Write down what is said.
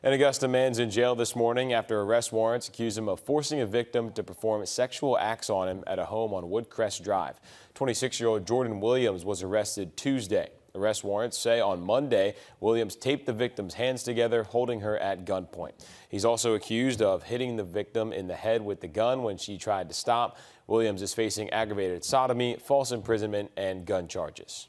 An Augusta man's in jail this morning after arrest warrants accuse him of forcing a victim to perform sexual acts on him at a home on Woodcrest Drive. 26-year-old Jordan Williams was arrested Tuesday. Arrest warrants say on Monday, Williams taped the victim's hands together, holding her at gunpoint. He's also accused of hitting the victim in the head with the gun when she tried to stop. Williams is facing aggravated sodomy, false imprisonment, and gun charges.